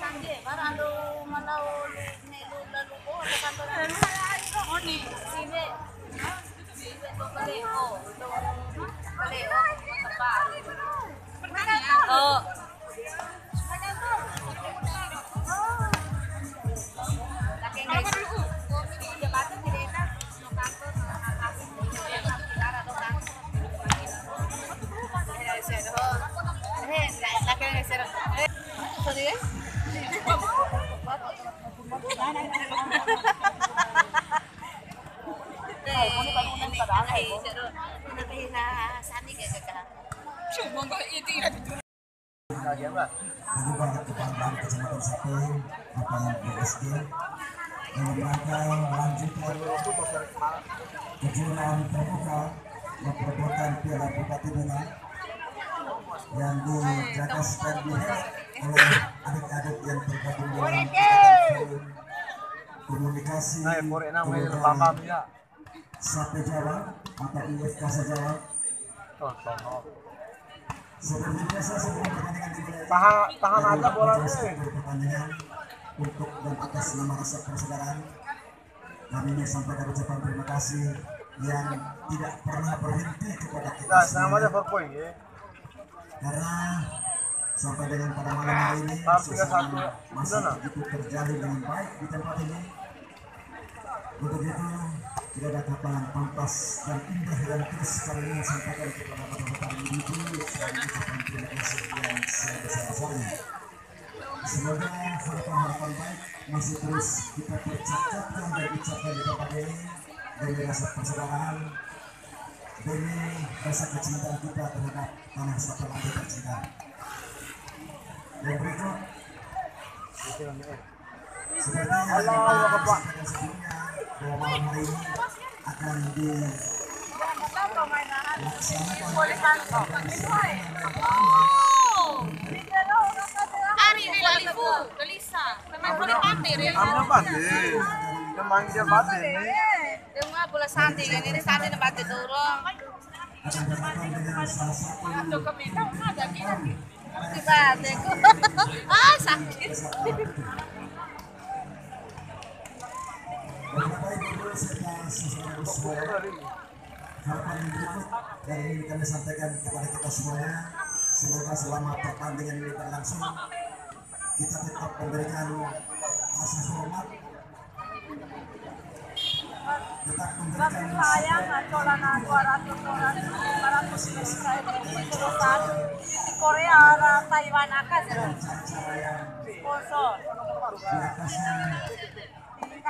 Sange, maralo malao nelo lalo ko sa kanto na. Oni, sibe. Sibe to paleo, to paleo, sa pa. Yang kejuaraan terbuka memperebutkan Piala Bupati Mina yang oleh adik-adik yang komunikasi keluarga Sate Jawa atau IFK Jawa seperti biasa sebelum pertandingan dimulai tahan tahan aja bolanya pertandingan untuk dan atas nama rasa persaudaraan. Kami ingin sampaikan ucapan terima kasih yang tidak pernah berhenti kepada kita nah namanya four point ya. Karena sampai dengan pada malam hari ini tiga suasana satu, masih begitu terjalin dengan baik di tempat ini. Untuk itu tidak ada kata yang pantas dan indah dan terus kami ingin sampaikan kepada bapak-bapak ibu dan ucapan terima kasih yang sebesar-besarnya. Semoga harapan-harapan baik masih terus kita percakapkan dan ucapkan di tempat ini demi rasa persaudaraan demi rasa kecintaan kita terhadap tanah satu lagi tercinta yang berikut seperti yang kita bahwa malam hari ini akan Ari ni lalifu, dalisa. Memang boleh pamer amnya pati emang dia pati Yung nga pula sandi, yan ini ah, sakit. Serta saudara semuanya harapan kami sampaikan kepada kita semuanya semoga selama pertandingan ini berlangsung kita tetap memberikan rasa hormat tetap memberikan sayang nacola na 200 orang para selesai perusahaan di Korea Taiwan akan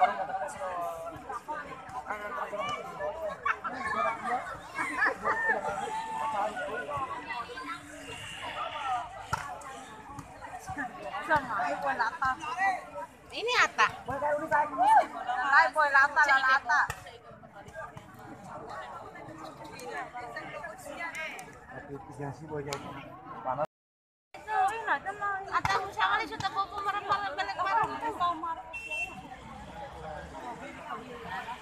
ini ata. Boy, lata, la lata.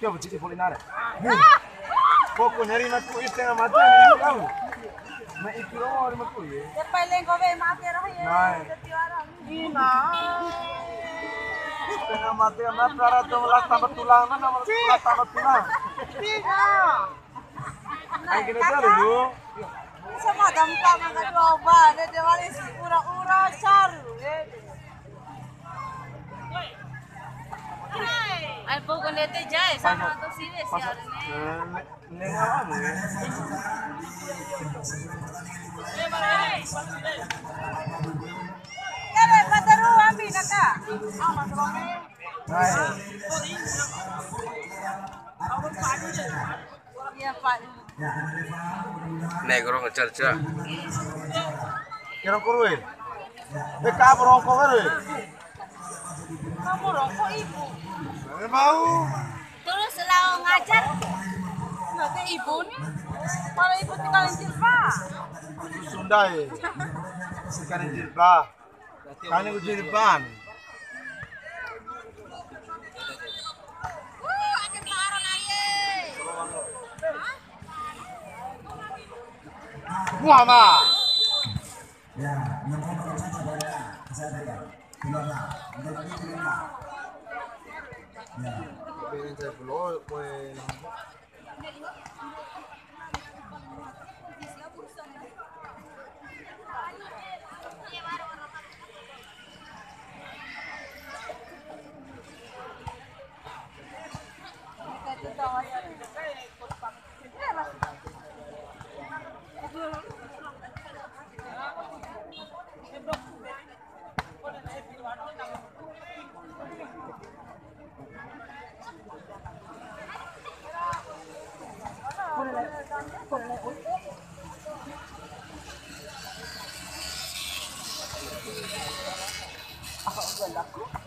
dia bercici polinar Poko nyari matu itu yang mati ini kamu. Nah itu loh hari matu ya. ये पहले को वे माते रहे Nah, Ina. tengah mati kan mati ada tuh melas tambah tulang kan nama melas tambah tulang. Ina. Ayo kita cari dulu. Sama dampa mga coba, de de wali ura-ura saru. Eh. Ay po ko nete jay sama to sile si Ari ne. Nengah kamu ya. Kare padaru ambi naka. Ah, mas Romi. Hai. Iya, Pak. negro ngejar-jar Kira kuruin. Eh, kamu rokok kan? eh? Kamu rokok ibu. Mau. Terus selalu ngajar. Nanti ibu nih. Kalau ibu tinggalin jilbab. Sunda ya. Sekarang jilbab. Yang jilbab. Akan laran aye. Muhammad. Ya, yang saja Vienen de color, pues. Gracias. Ako, wala ko.